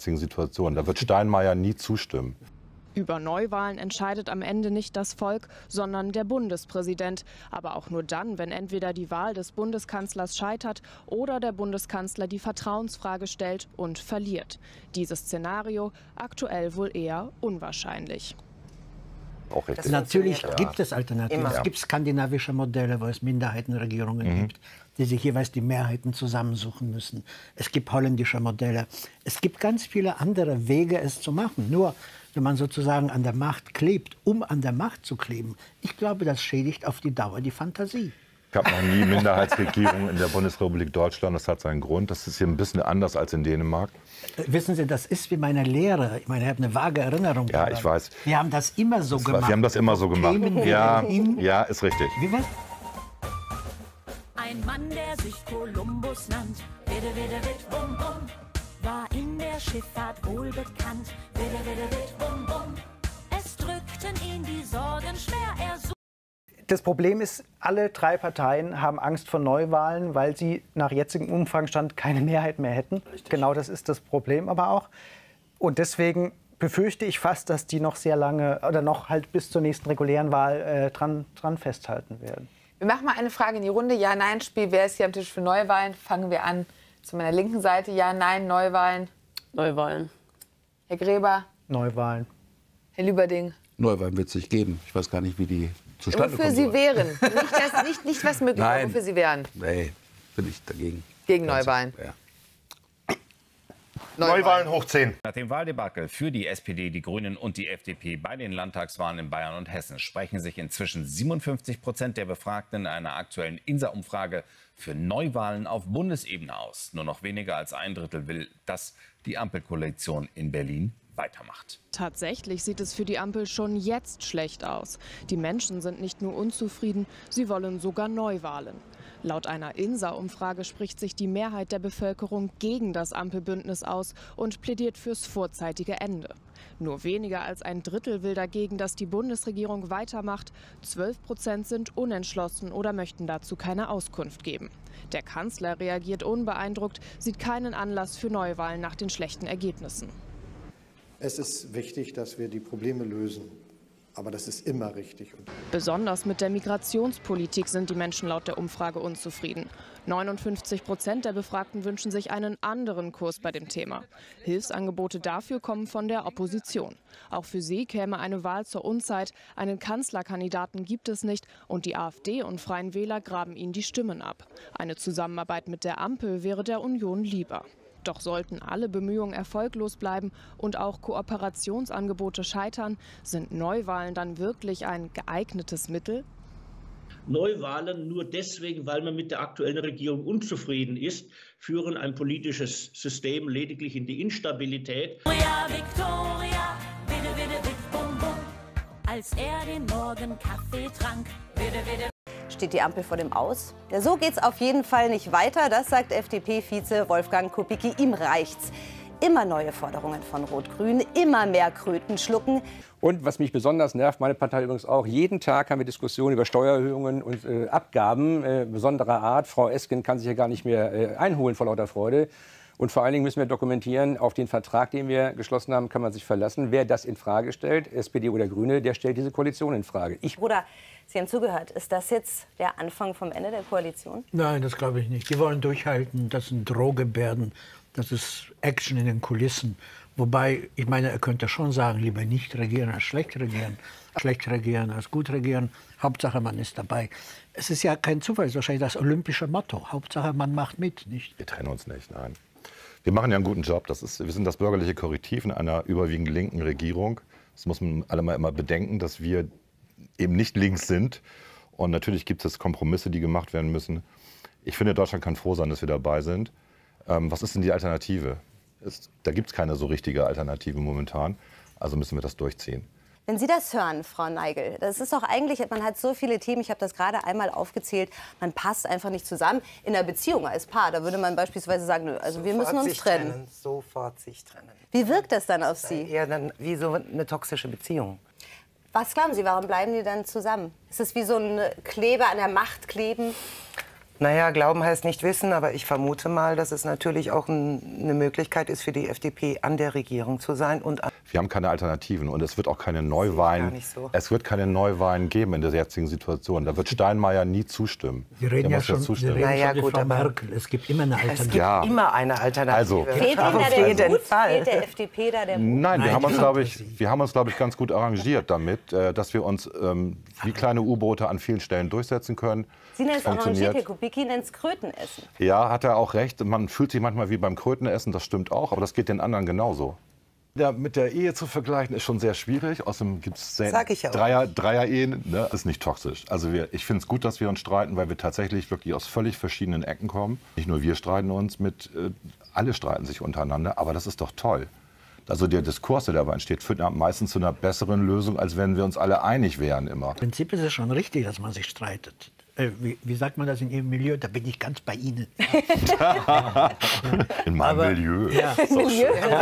Situation. Da wird Steinmeier nie zustimmen. Über Neuwahlen entscheidet am Ende nicht das Volk, sondern der Bundespräsident. Aber auch nur dann, wenn entweder die Wahl des Bundeskanzlers scheitert oder der Bundeskanzler die Vertrauensfrage stellt und verliert. Dieses Szenario aktuell wohl eher unwahrscheinlich. Auch richtig. Natürlich ja. gibt es Alternativen. Immer. Es gibt skandinavische Modelle, wo es Minderheitenregierungen mhm. gibt, die sich jeweils die Mehrheiten zusammensuchen müssen. Es gibt holländische Modelle. Es gibt ganz viele andere Wege, es zu machen. Nur wenn man sozusagen an der Macht klebt, um an der Macht zu kleben, ich glaube, das schädigt auf die Dauer die Fantasie. Ich habe noch nie Minderheitsregierung in der Bundesrepublik Deutschland. Das hat seinen Grund. Das ist hier ein bisschen anders als in Dänemark. Äh, wissen Sie, das ist wie meine Lehre. Ich meine, ich habe eine vage Erinnerung. Ja, daran. ich weiß. Wir haben das immer so das gemacht. War, wir haben das immer so gemacht. Ja, ja, ist richtig. Wie was? Ein Mann, der sich Kolumbus nannt. Wede, wede, wid, bum, bum war in der Schifffahrt wohl bekannt. Witte, witte, witt, bum, bum. Es drückten ihn die Sorgen schwer. Er das Problem ist, alle drei Parteien haben Angst vor Neuwahlen, weil sie nach jetzigem Umfangstand keine Mehrheit mehr hätten. Richtig. Genau das ist das Problem aber auch. Und deswegen befürchte ich fast, dass die noch sehr lange oder noch halt bis zur nächsten regulären Wahl äh, dran, dran festhalten werden. Wir machen mal eine Frage in die Runde. Ja-Nein-Spiel. Wer ist hier am Tisch für Neuwahlen? Fangen wir an zu meiner linken Seite ja, nein, Neuwahlen. Neuwahlen. Herr Gräber. Neuwahlen. Herr Lüberding. Neuwahlen wird es nicht geben. Ich weiß gar nicht, wie die zustande wofür kommen. Wofür Sie wären. nicht, das, nicht, nicht was möglich Nein. wofür Sie wären. Nee, bin ich dagegen. Gegen Neuwahlen. Ja. Neuwahlen. Neuwahlen hoch 10. Nach dem Wahldebakel für die SPD, die Grünen und die FDP bei den Landtagswahlen in Bayern und Hessen sprechen sich inzwischen 57 Prozent der Befragten in einer aktuellen INSA-Umfrage für Neuwahlen auf Bundesebene aus. Nur noch weniger als ein Drittel will, dass die Ampelkoalition in Berlin weitermacht. Tatsächlich sieht es für die Ampel schon jetzt schlecht aus. Die Menschen sind nicht nur unzufrieden, sie wollen sogar Neuwahlen. Laut einer INSA-Umfrage spricht sich die Mehrheit der Bevölkerung gegen das Ampelbündnis aus und plädiert fürs vorzeitige Ende. Nur weniger als ein Drittel will dagegen, dass die Bundesregierung weitermacht. 12 Prozent sind unentschlossen oder möchten dazu keine Auskunft geben. Der Kanzler reagiert unbeeindruckt, sieht keinen Anlass für Neuwahlen nach den schlechten Ergebnissen. Es ist wichtig, dass wir die Probleme lösen. Aber das ist immer richtig. Besonders mit der Migrationspolitik sind die Menschen laut der Umfrage unzufrieden. 59 Prozent der Befragten wünschen sich einen anderen Kurs bei dem Thema. Hilfsangebote dafür kommen von der Opposition. Auch für sie käme eine Wahl zur Unzeit. Einen Kanzlerkandidaten gibt es nicht und die AfD und Freien Wähler graben ihnen die Stimmen ab. Eine Zusammenarbeit mit der Ampel wäre der Union lieber. Doch sollten alle Bemühungen erfolglos bleiben und auch Kooperationsangebote scheitern, sind Neuwahlen dann wirklich ein geeignetes Mittel? Neuwahlen nur deswegen, weil man mit der aktuellen Regierung unzufrieden ist, führen ein politisches System lediglich in die Instabilität. Victoria, Victoria, bitte, bitte, bum, bum. Als er den Morgen Kaffee trank, bitte, bitte steht die Ampel vor dem Aus. Ja, so geht's auf jeden Fall nicht weiter, das sagt FDP-Vize Wolfgang Kubicki. Ihm reicht's. Immer neue Forderungen von Rot-Grün, immer mehr Kröten schlucken. Und was mich besonders nervt, meine Partei übrigens auch, jeden Tag haben wir Diskussionen über Steuererhöhungen und äh, Abgaben äh, besonderer Art. Frau Esken kann sich ja gar nicht mehr äh, einholen vor lauter Freude. Und vor allen Dingen müssen wir dokumentieren, auf den Vertrag, den wir geschlossen haben, kann man sich verlassen. Wer das in Frage stellt, SPD oder Grüne, der stellt diese Koalition in Frage. Ich Bruder, Sie haben zugehört. Ist das jetzt der Anfang vom Ende der Koalition? Nein, das glaube ich nicht. Die wollen durchhalten. Das sind Drohgebärden. Das ist Action in den Kulissen. Wobei, ich meine, er könnte schon sagen, lieber nicht regieren als schlecht regieren. Schlecht regieren als gut regieren. Hauptsache, man ist dabei. Es ist ja kein Zufall, es ist wahrscheinlich das olympische Motto. Hauptsache, man macht mit, nicht? Wir trennen uns nicht, nein. Wir machen ja einen guten Job. Das ist, wir sind das bürgerliche Korrektiv in einer überwiegend linken Regierung. Das muss man alle mal immer bedenken, dass wir eben nicht links sind. Und natürlich gibt es Kompromisse, die gemacht werden müssen. Ich finde, Deutschland kann froh sein, dass wir dabei sind. Ähm, was ist denn die Alternative? Es, da gibt es keine so richtige Alternative momentan. Also müssen wir das durchziehen. Wenn Sie das hören, Frau Neigel, das ist doch eigentlich, man hat so viele Themen, ich habe das gerade einmal aufgezählt, man passt einfach nicht zusammen. In einer Beziehung als Paar, da würde man beispielsweise sagen, also wir müssen uns trennen. trennen. Sofort sich trennen. Wie wirkt das dann auf Sie? Ja, dann wie so eine toxische Beziehung. Was glauben Sie, warum bleiben die dann zusammen? Ist es wie so ein Kleber an der Macht kleben? Naja, glauben heißt nicht wissen, aber ich vermute mal, dass es natürlich auch ein, eine Möglichkeit ist für die FDP, an der Regierung zu sein. Und Wir haben keine Alternativen und es wird auch keine Neuwahlen. So. Es wird keine Neuwahlen geben in der jetzigen Situation. Da wird Steinmeier nie zustimmen. Wir reden der ja schon, wir reden naja, schon gut, Frau aber Merkel. Es gibt immer eine Alternative. Es gibt Ja. immer eine Alternative. Also- Fehlt Ihnen Auf da der jeden Mut? Fall. Fehlt der FDP da der Mut? Nein, wir Nein, haben uns, glaube ich, wir haben uns, glaube ich, ganz gut arrangiert damit, äh, dass wir uns ähm, wie kleine U-Boote an vielen Stellen durchsetzen können. Sie nennen es arrangiert. Herr Kubicki nennt es Krötenessen. Ja, hat er auch recht. Man fühlt sich manchmal wie beim Krötenessen, das stimmt auch, aber das geht den anderen genauso. Ja, mit der Ehe zu vergleichen ist schon sehr schwierig. Außerdem gibt es ja. Dreier, Dreier-Ehen. Ne? Das ist nicht toxisch. Also wir, ich finde es gut, dass wir uns streiten, weil wir tatsächlich wirklich aus völlig verschiedenen Ecken kommen. Nicht nur wir streiten uns mit, äh, alle streiten sich untereinander, aber das ist doch toll. Also der Diskurs, der dabei entsteht, führt meistens zu einer besseren Lösung, als wenn wir uns alle einig wären immer. Im Prinzip ist es schon richtig, dass man sich streitet. Äh, wie, wie sagt man das in Ihrem Milieu? Da bin ich ganz bei Ihnen. In meinem Aber- Milieu. Ja. Schön.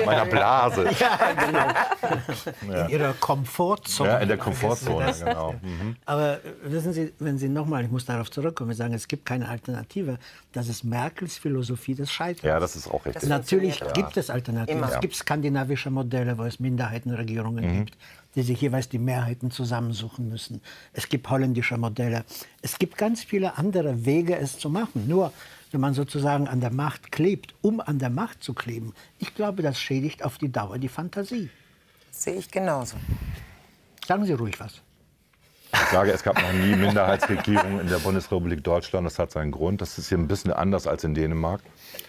In meiner Blase. Ja, genau. In Ihrer Komfortzone. Ja, in der Komfortzone, genau. Mhm. Aber äh, wissen Sie, wenn Sie nochmal, ich muss darauf zurückkommen, wir sagen, es gibt keine Alternative, das ist Merkels Philosophie des Scheiterns. Ja, das ist auch richtig. Natürlich Ja. gibt es Alternativen. Immer. Es gibt skandinavische Modelle, wo es Minderheitenregierungen Mhm. gibt, die sich jeweils die Mehrheiten zusammensuchen müssen. Es gibt holländische Modelle. Es gibt ganz viele andere Wege, es zu machen. Nur, wenn man sozusagen an der Macht klebt, um an der Macht zu kleben, ich glaube, das schädigt auf die Dauer die Fantasie. Sehe ich genauso. Sagen Sie ruhig was. Ich sage, es gab noch nie Minderheitsregierungen in der Bundesrepublik Deutschland. Das hat seinen Grund. Das ist hier ein bisschen anders als in Dänemark.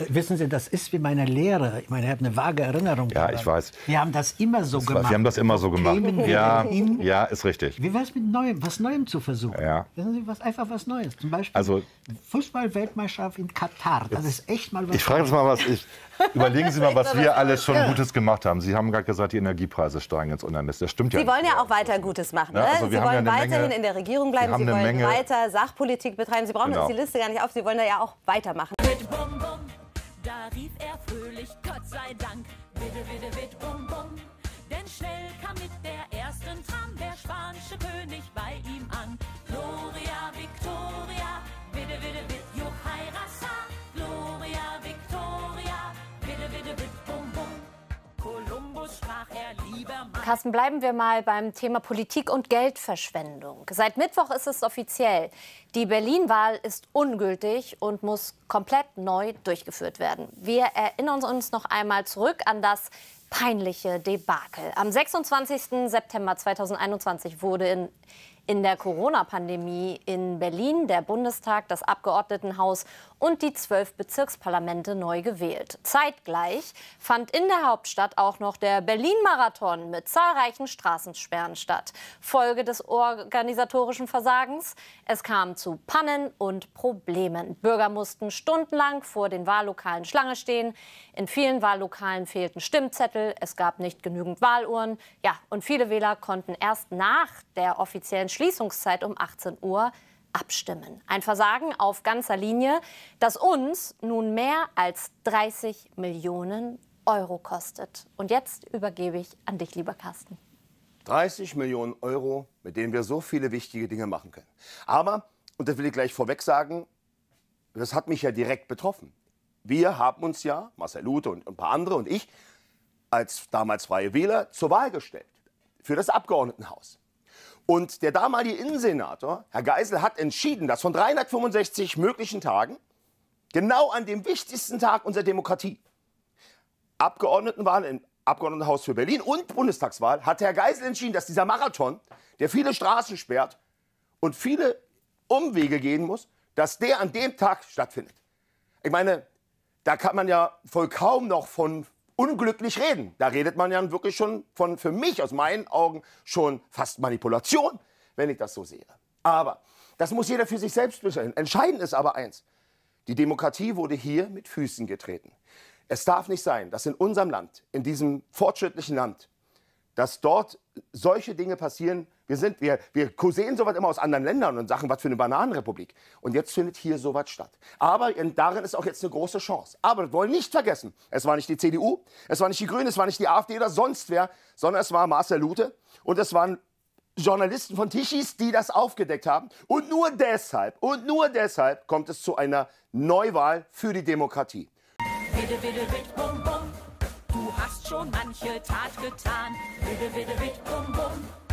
Wissen Sie, das ist wie meine Lehre. Ich meine, ich habe eine vage Erinnerung. Ja, daran. ich weiß. Wir haben das immer so Das war- gemacht. Wir haben das immer so gemacht. Ja, ja, ist richtig. Wie wäre es mit Neuem, was Neuem zu versuchen? Ja. Wissen Sie, was, einfach was Neues. Zum Beispiel Also- Fußball-Weltmeisterschaft in Katar. Das ist echt mal was Ich frage jetzt mal, was ich. Überlegen Sie mal, was wir alles schon Ja. Gutes gemacht haben. Sie haben gerade gesagt, die Energiepreise steigen ins Unermess. Das stimmt ja Sie wollen ja auch weiter Gutes machen. Ne? also wir Sie haben ja wollen eine weiterhin Menge- in der Regierung bleiben. Sie wollen Menge- weiter Sachpolitik betreiben. Sie brauchen Genau. jetzt die Liste gar nicht auf. Sie wollen da ja auch weitermachen. Mit Bum Bum, da rief er fröhlich, Gott sei Dank. Witte, witte, witt, Bum Bum. Denn schnell kam mit der ersten Tram der spanische König bei ihm an. Gloria Victoria, witte, witte, witt, Juchai Rassa. Gloria Carsten, bleiben wir mal beim Thema Politik und Geldverschwendung. Seit Mittwoch ist es offiziell. Die Berlin-Wahl ist ungültig und muss komplett neu durchgeführt werden. Wir erinnern uns noch einmal zurück an das peinliche Debakel. Am 26. September 2021 wurde in in der Corona-Pandemie in Berlin der Bundestag, das Abgeordnetenhaus und die zwölf Bezirksparlamente neu gewählt. Zeitgleich fand in der Hauptstadt auch noch der Berlin-Marathon mit zahlreichen Straßensperren statt. Folge des organisatorischen Versagens? Es kam zu Pannen und Problemen. Bürger mussten stundenlang vor den Wahllokalen Schlange stehen. In vielen Wahllokalen fehlten Stimmzettel. Es gab nicht genügend Wahluhren. Ja, und viele Wähler konnten erst nach der offiziellen Schließungszeit um 18 Uhr abstimmen. Ein Versagen auf ganzer Linie, das uns nun mehr als 30 Millionen Euro kostet. Und jetzt übergebe ich an dich, lieber Carsten. 30 Millionen Euro, mit denen wir so viele wichtige Dinge machen können. Aber, und das will ich gleich vorweg sagen, das hat mich ja direkt betroffen. Wir haben uns ja, Marcel Lute und ein paar andere und ich, als damals Freie Wähler zur Wahl gestellt für das Abgeordnetenhaus. Und der damalige Innensenator, Herr Geisel, hat entschieden, dass von 365 möglichen Tagen, genau an dem wichtigsten Tag unserer Demokratie, Abgeordnetenwahl im Abgeordnetenhaus für Berlin und Bundestagswahl, hat Herr Geisel entschieden, dass dieser Marathon, der viele Straßen sperrt und viele Umwege gehen muss, dass der an dem Tag stattfindet. Ich meine, da kann man ja voll kaum noch von unglücklich reden. Da redet man ja wirklich schon von, für mich aus meinen Augen, schon fast Manipulation, wenn ich das so sehe. Aber das muss jeder für sich selbst entscheiden. Entscheidend ist aber eins. Die Demokratie wurde hier mit Füßen getreten. Es darf nicht sein, dass in unserem Land, in diesem fortschrittlichen Land, dass dort solche Dinge passieren. Wir, sind, wir, wir sehen sowas immer aus anderen Ländern und sagen, was für eine Bananenrepublik. Und jetzt findet hier sowas statt. Aber in, darin ist auch jetzt eine große Chance. Aber wir wollen nicht vergessen, es war nicht die CDU, es war nicht die Grünen, es war nicht die AfD oder sonst wer, sondern es war Marcel Lute und es waren Journalisten von Tischis, die das aufgedeckt haben. Und nur deshalb, und nur deshalb kommt es zu einer Neuwahl für die Demokratie. Witte, witte, witt, bum, bum. Du hast schon manche Tat getan. Witte, witte, witt, bum, bum.